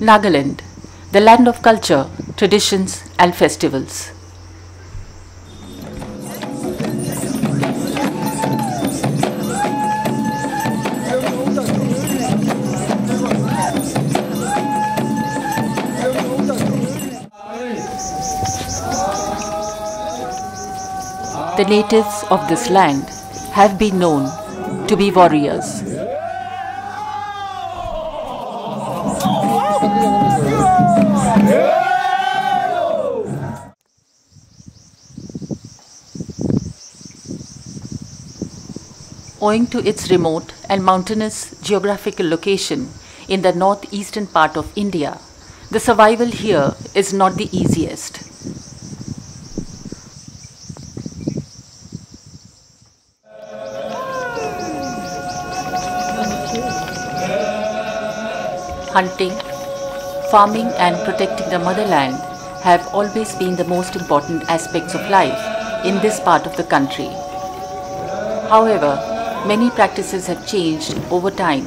Nagaland, the land of culture, traditions, and festivals. The natives of this land have been known to be warriors. Owing to its remote and mountainous geographical location in the northeastern part of India, the survival here is not the easiest. Hunting, farming, and protecting the motherland have always been the most important aspects of life in this part of the country. However, many practices have changed over time,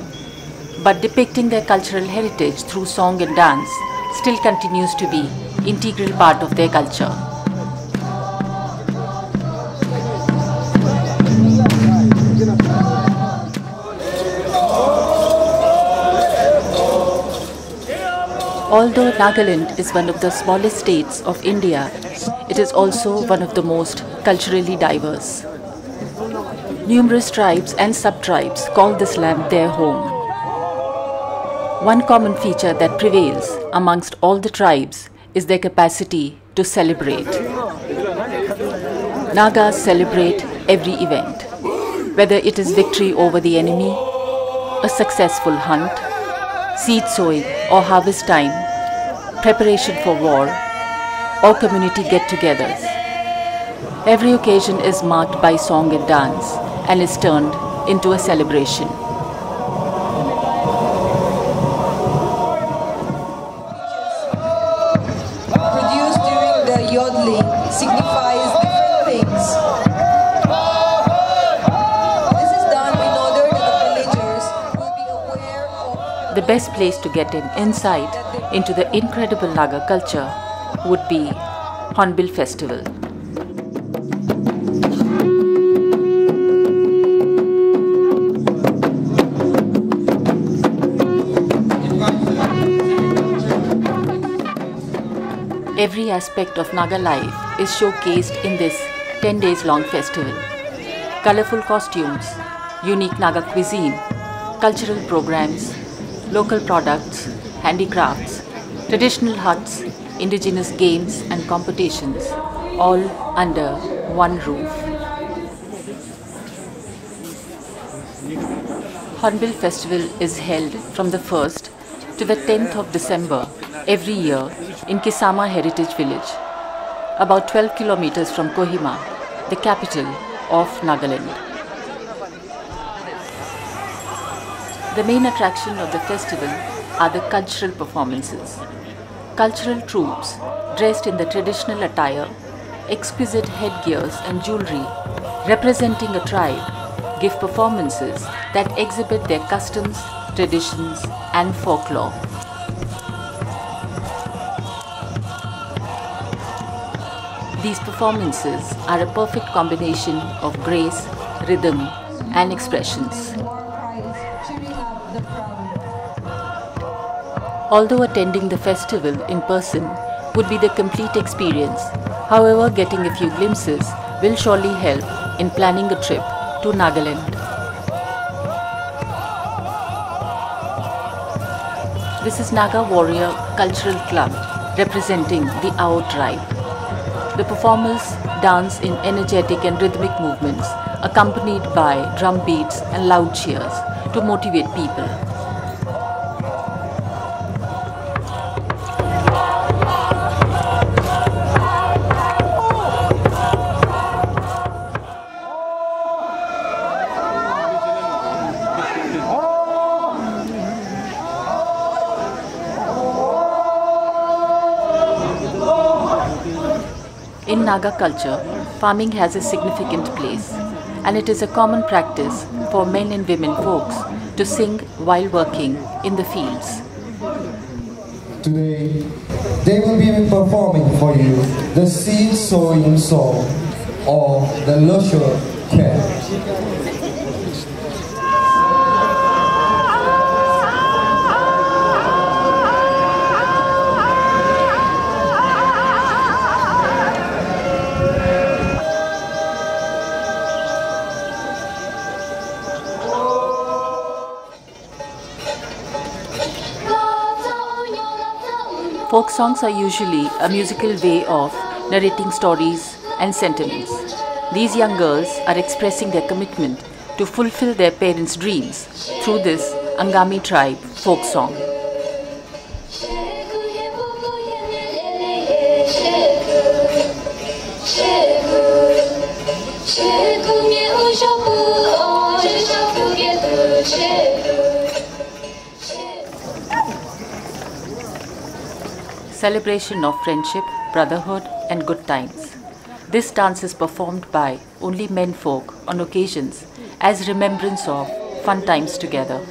but depicting their cultural heritage through song and dance still continues to be integral part of their culture. Although Nagaland is one of the smallest states of India, it is also one of the most culturally diverse. Numerous tribes and sub-tribes call this land their home. One common feature that prevails amongst all the tribes is their capacity to celebrate. Nagas celebrate every event, whether it is victory over the enemy, a successful hunt, seed sowing or harvest time, preparation for war, or community get togethers. Every occasion is marked by song and dance and is turned into a celebration. produced during the yodeling signifies different things. This is done in order that the villagers will be aware of The best place to get an insight into the incredible Naga culture would be Hornbill Festival. Every aspect of Naga life is showcased in this 10 days long festival. Colorful costumes, unique Naga cuisine, cultural programs, local products, handicrafts, traditional huts, indigenous games and competitions, all under one roof. Hornbill Festival is held from the 1st to the 10th of December every year in Kisama Heritage Village, about 12 kilometers from Kohima, the capital of Nagaland. The main attraction of the festival are the cultural performances. Cultural troupes dressed in the traditional attire, exquisite headgears and jewelry representing a tribe give performances that exhibit their customs, traditions and folklore. These performances are a perfect combination of grace, rhythm and expressions. Although attending the festival in person would be the complete experience, however, getting a few glimpses will surely help in planning a trip to Nagaland. This is Naga Warrior Cultural Club representing the Ao tribe. The performers dance in energetic and rhythmic movements accompanied by drum beats and loud cheers to motivate people. In Naga culture, farming has a significant place, and it is a common practice for men and women folks to sing while working in the fields. Today, they will be performing for you the seed sowing song or the leisure care. Folk songs are usually a musical way of narrating stories and sentiments. These young girls are expressing their commitment to fulfill their parents' dreams through this Angami tribe folk song. Celebration of friendship, brotherhood, and good times. This dance is performed by only men folk on occasions as remembrance of fun times together.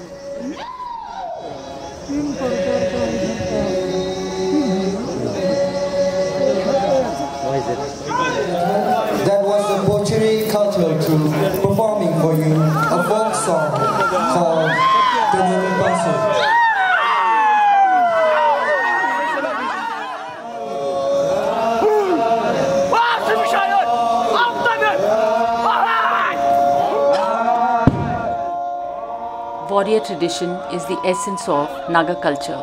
Warrior tradition is the essence of Naga culture.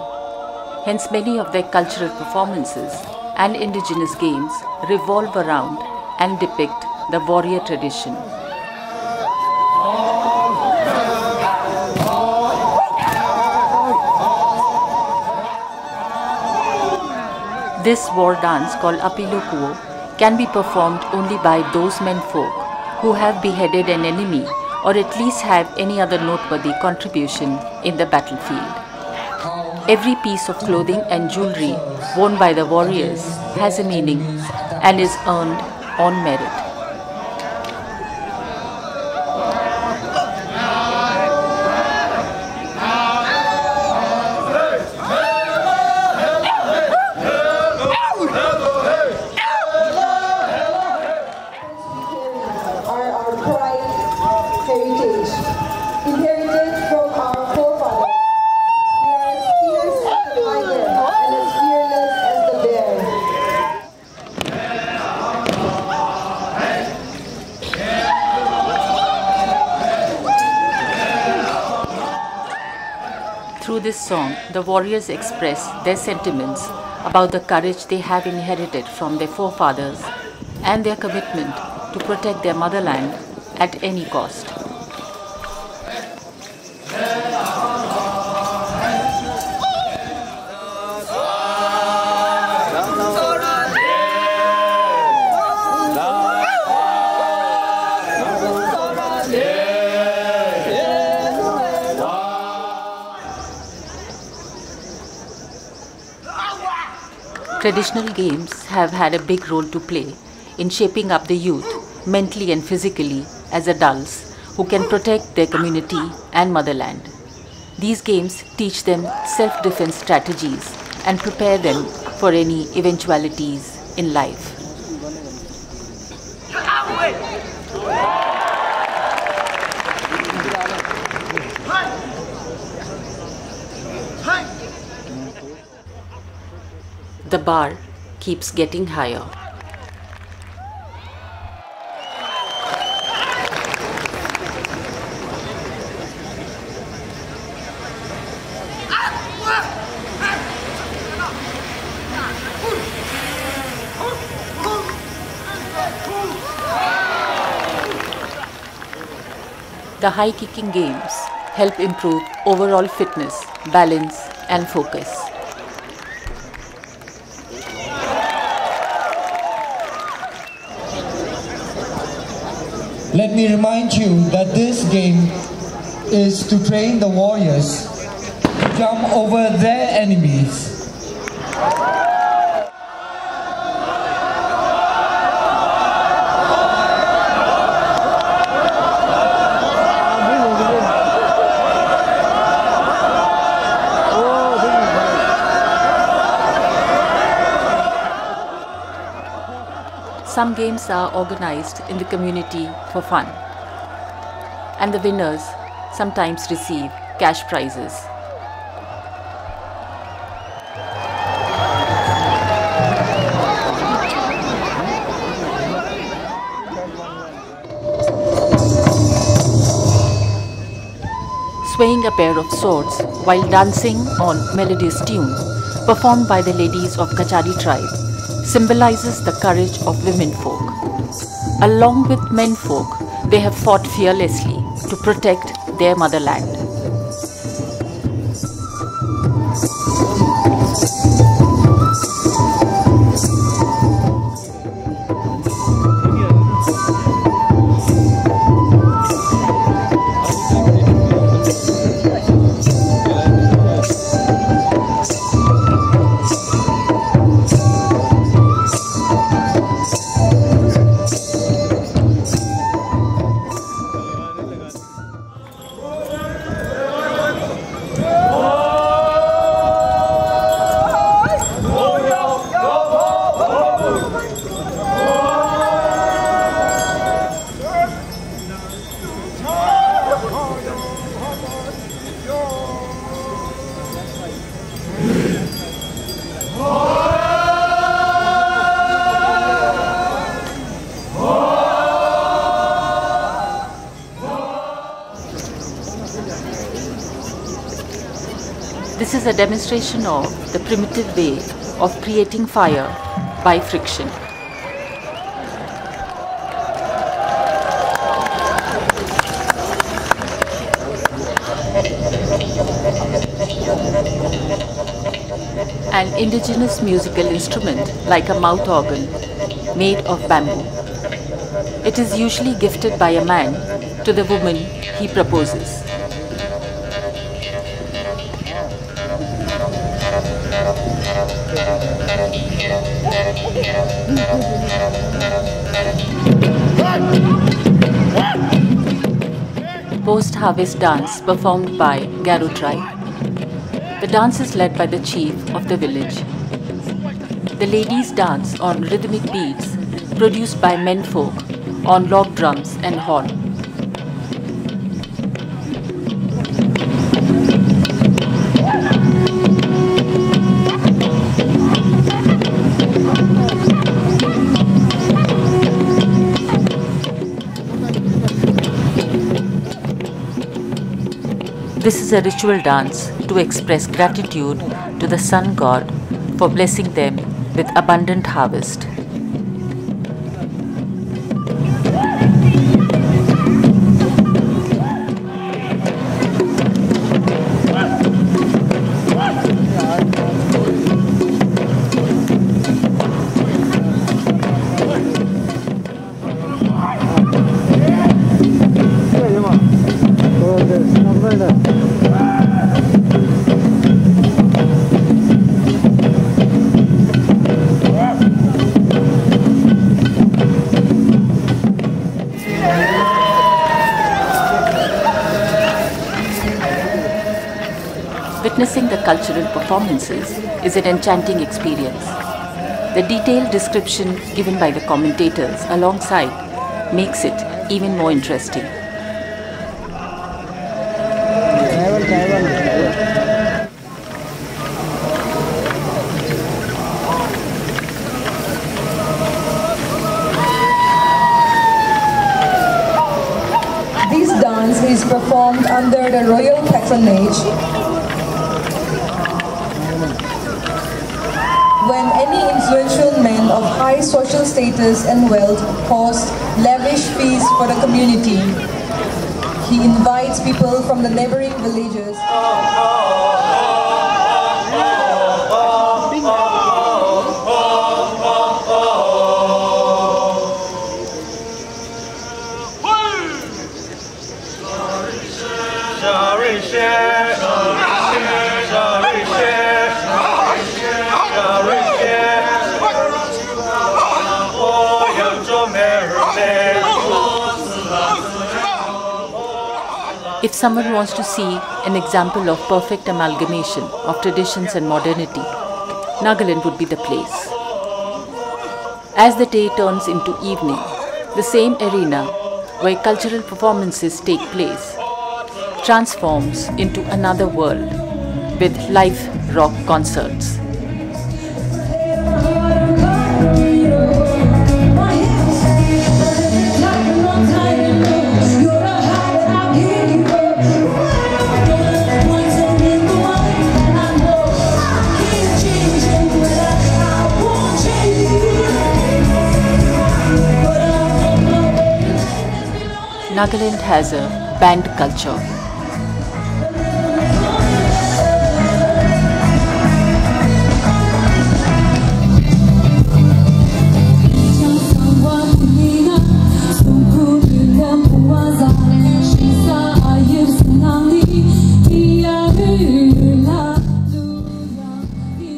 Hence, many of their cultural performances and indigenous games revolve around and depict the warrior tradition. This war dance called Apilokuo can be performed only by those men folk who have beheaded an enemy or at least have any other noteworthy contribution in the battlefield. Every piece of clothing and jewelry worn by the warriors has a meaning and is earned on merit. This song, the warriors express their sentiments about the courage they have inherited from their forefathers and their commitment to protect their motherland at any cost. Traditional games have had a big role to play in shaping up the youth mentally and physically as adults who can protect their community and motherland. These games teach them self defense strategies and prepare them for any eventualities in life. The bar keeps getting higher. The high kicking games help improve overall fitness, balance, and focus. Let me remind you that this game is to train the warriors to jump over their enemies. Some games are organized in the community for fun, and the winners sometimes receive cash prizes. swaying a pair of swords while dancing on melodious tune, performed by the ladies of Kachari tribe, symbolizes the courage of women folk. Along with men folk, they have fought fearlessly to protect their motherland. A demonstration of the primitive way of creating fire by friction. An indigenous musical instrument like a mouth organ made of bamboo. It is usually gifted by a man to the woman he proposes. Post-harvest dance performed by Garo tribe. The dance is led by the chief of the village. The ladies dance on rhythmic beats produced by menfolk on log drums and horn. This is a ritual dance to express gratitude to the sun god for blessing them with abundant harvest. Performances is an enchanting experience. The detailed description given by the commentators alongside makes it even more interesting. This dance is performed under the royal patronage when any influential man of high social status and wealth hosts lavish feasts for the community. He invites people from the neighboring villages. Someone wants to see an example of perfect amalgamation of traditions and modernity, Nagaland would be the place. As the day turns into evening, the same arena where cultural performances take place transforms into another world with live rock concerts. Nagaland has a band culture.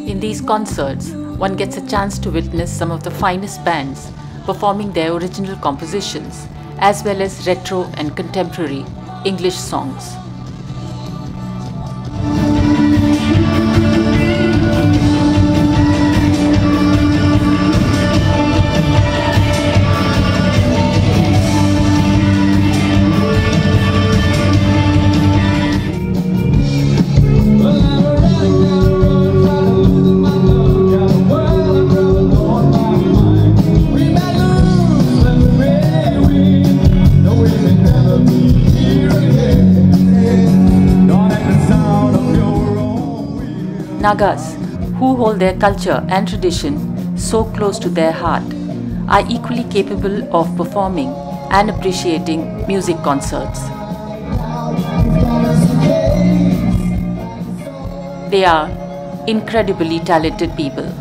In these concerts, one gets a chance to witness some of the finest bands performing their original compositions as well as retro and contemporary English songs. Nagas, who hold their culture and tradition so close to their heart, are equally capable of performing and appreciating music concerts. They are incredibly talented people.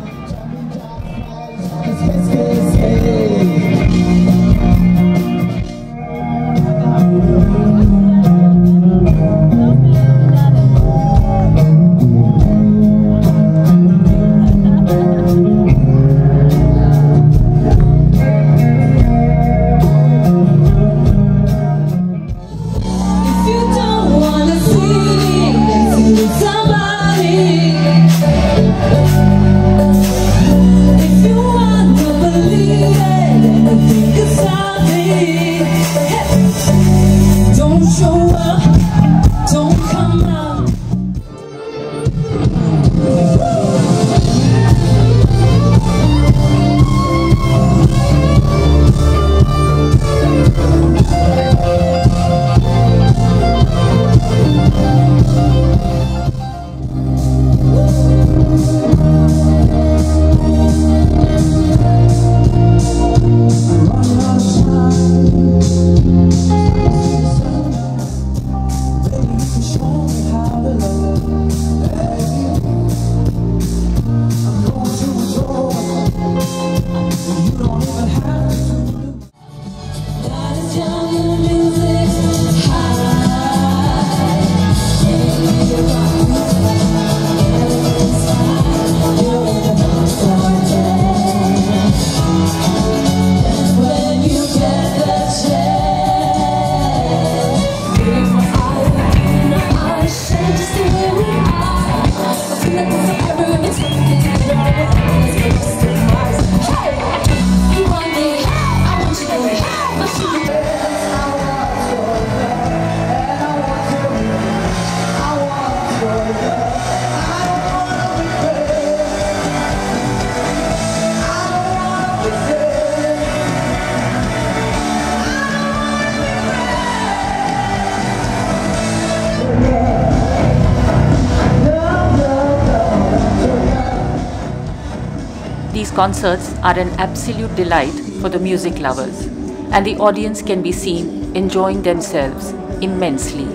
Concerts are an absolute delight for the music lovers, and the audience can be seen enjoying themselves immensely.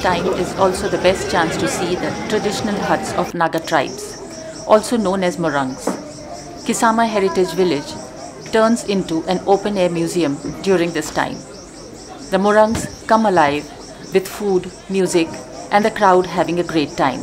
Time is also the best chance to see the traditional huts of Naga tribes, also known as Morangs. Kisama Heritage Village turns into an open air museum during this time. The Morangs come alive with food, music, and the crowd having a great time.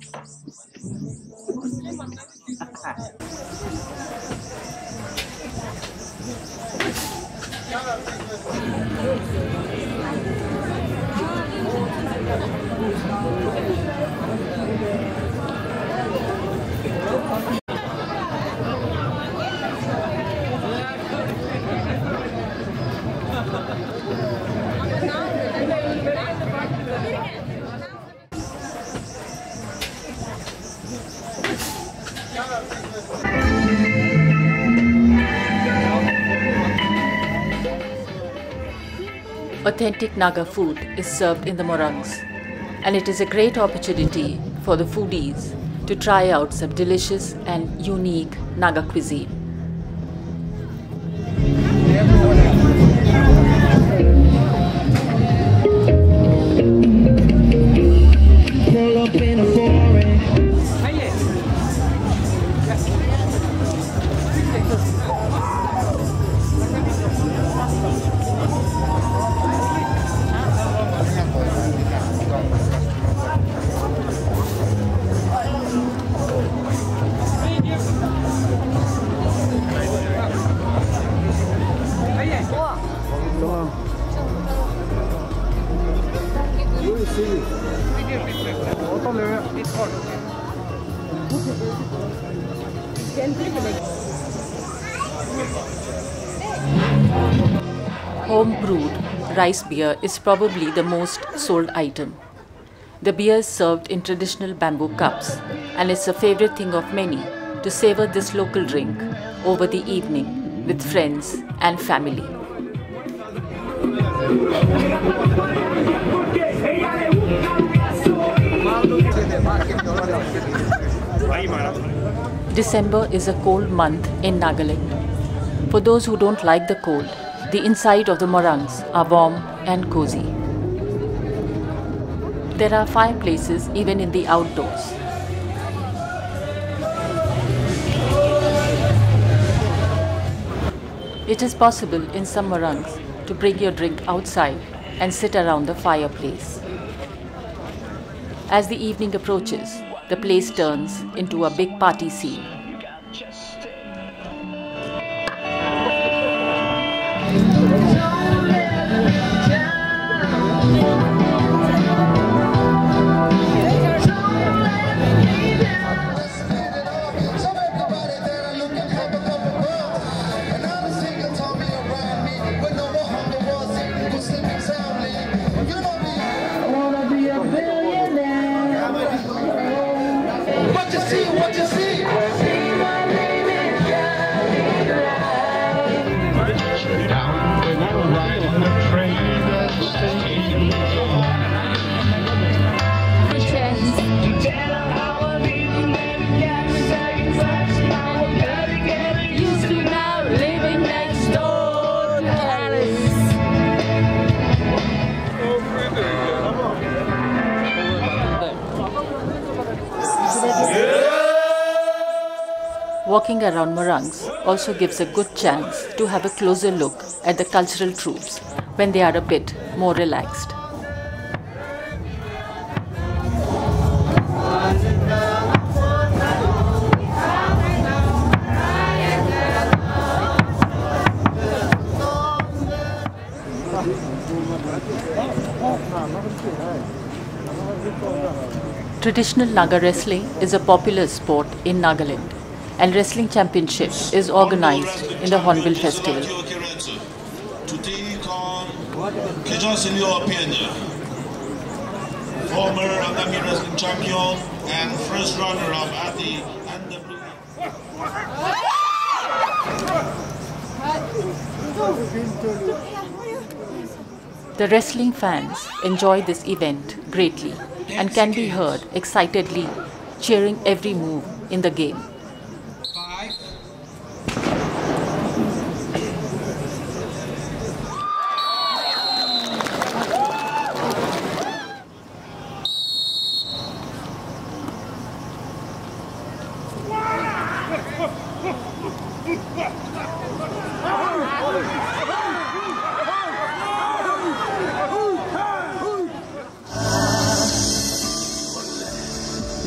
Authentic Naga food is served in the Morangs, and it is a great opportunity for the foodies to try out some delicious and unique Naga cuisine. Rice beer is probably the most sold item. The beer is served in traditional bamboo cups, and it's a favorite thing of many to savor this local drink over the evening with friends and family. December is a cold month in Nagaland. For those who don't like the cold, the inside of the morangs are warm and cozy. There are fireplaces even in the outdoors. It is possible in some morangs to bring your drink outside and sit around the fireplace. As the evening approaches, the place turns into a big party scene. Walking around Morangs also gives a good chance to have a closer look at the cultural troupes when they are a bit more relaxed. Traditional Naga wrestling is a popular sport in Nagaland, and wrestling championship is organized in the Hornbill Festival. To take Kejon Senior Pioneer, former Angami Wrestling Champion and first runner-up at the NWA. The wrestling fans enjoy this event greatly and can be heard excitedly cheering every move in the game.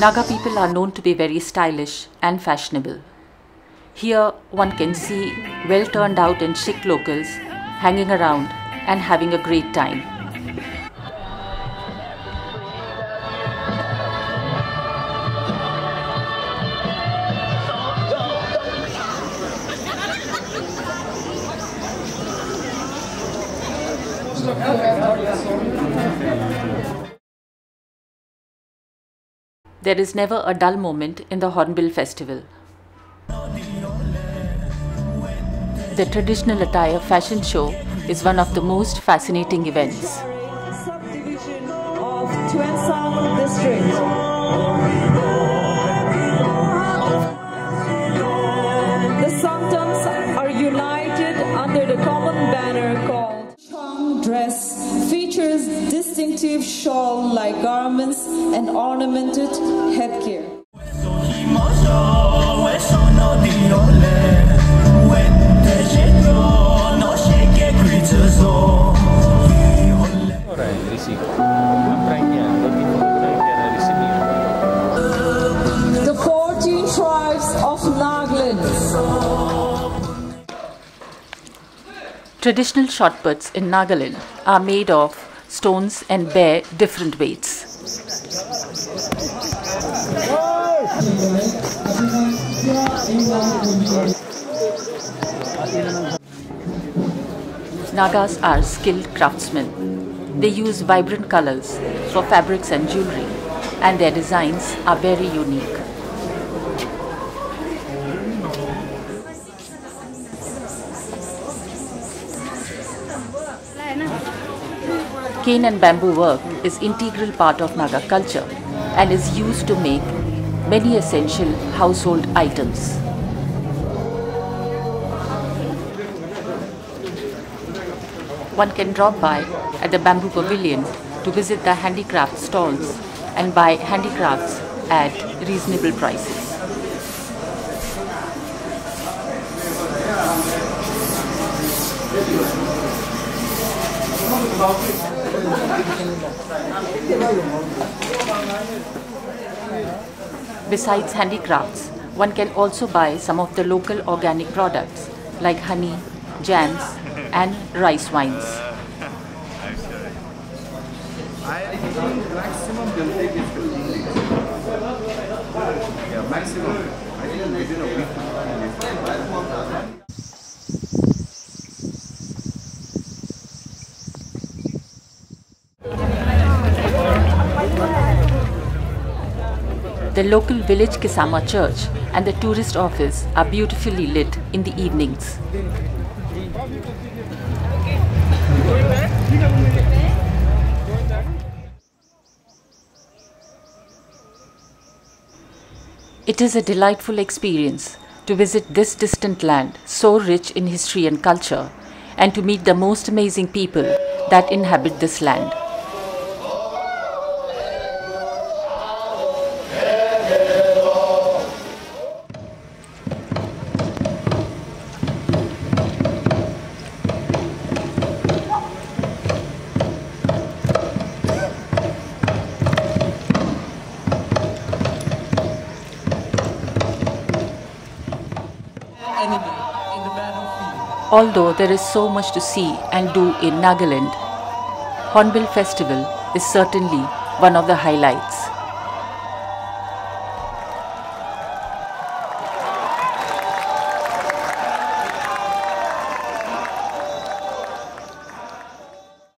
Naga people are known to be very stylish and fashionable. Here one can see well turned out and chic locals hanging around and having a great time. There is never a dull moment in the Hornbill Festival. The traditional attire fashion show is one of the most fascinating events. The Sangtams are united under the common banner called Chang dress. Features distinctive shawl-like garments and ornamented headgear. The 14 tribes of Nagaland. Traditional shot puts in Nagaland are made of stones and bear different weights. Nagas are skilled craftsmen. They use vibrant colors for fabrics and jewelry, and their designs are very unique. Cane and bamboo work is integral part of Naga culture and is used to make many essential household items. One can drop by at the bamboo pavilion to visit the handicraft stalls and buy handicrafts at reasonable prices. Besides handicrafts, one can also buy some of the local organic products like honey, jams, and rice wines. maximum they'll take is 15 days. Yeah, maximum. I think within a week. The local village Kisama church and the tourist office are beautifully lit in the evenings. It is a delightful experience to visit this distant land so rich in history and culture and to meet the most amazing people that inhabit this land. Although there is so much to see and do in Nagaland, Hornbill Festival is certainly one of the highlights.